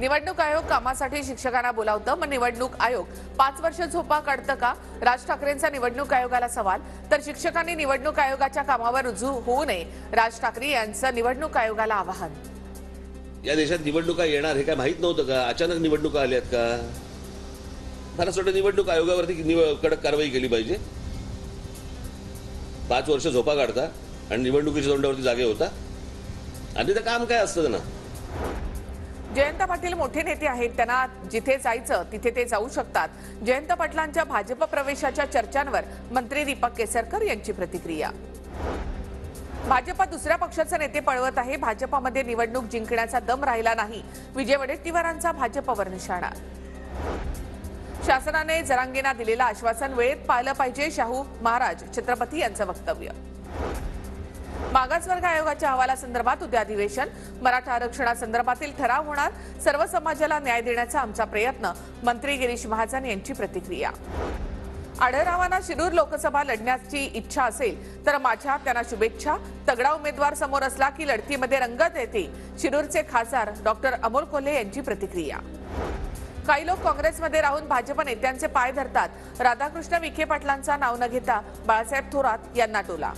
निवडणूक आयोग कामासाठी शिक्षकांना बोलावतं मग निवडणूक आयोग पाच वर्ष झोपा काढतं का? राज ठाकरेंचा निवडणूक आयोगाला सवाल. तर शिक्षकांनी निवडणूक आयोगाच्या कामावर रुजू होऊ नये. राज ठाकरे यांचं निवडणूक आयोगाला आवाहन. या देशात निवडणुका येणार हे काय माहीत नव्हतं का? अचानक निवडणुका आल्यात का? मला असं वाटतं निवडणूक आयोगावरती निव- कडक कारवाई केली पाहिजे. पाच वर्ष झोपा काढता आणि निवडणुकीच्या तोंडावरती जागे होता. आणि तर काम काय असतं ना? जयंत पाटील मोठे नेते आहेत. त्यांना जिथे जायचं तिथे ते जाऊ शकतात. जयंत पाटलांच्या भाजप प्रवेशाच्या चर्चांवर मंत्री दीपक केसरकर यांची प्रतिक्रिया. भाजपा दुसऱ्या पक्षाचे नेते पळवत आहे. भाजपामध्ये निवडणूक जिंकण्याचा दम राहिला नाही. विजय वडेट्टीवारांचा भाजपवर निशाणा. शासनाने जरांगेंना दिलेलं आश्वासन वेळेत पाळलं पाहिजे. शाहू महाराज छत्रपती यांचं वक्तव्य. मागासवर्ग आयोगाच्या अहवालासंदर्भात उद्या अधिवेशन. मराठा आरक्षणासंदर्भातील ठराव होणार. सर्व समाजाला न्याय देण्याचा आमचा प्रयत्न. मंत्री गिरीश महाजन यांची प्रतिक्रिया. आढळरावांना शिरूर लोकसभा लढण्याची इच्छा असेल तर माझ्या त्यांना शुभेच्छा. तगडा उमेदवार समोर असला की लढतीमध्ये रंगत येते शिरूरचे खासदार डॉक्टर अमोल कोल्हे यांची प्रतिक्रिया. काही लोक काँग्रेसमध्ये राहून भाजप नेत्यांचे पाय धरतात. राधाकृष्ण विखे पाटलांचा नाव न घेता बाळासाहेब थोरात यांना टोला.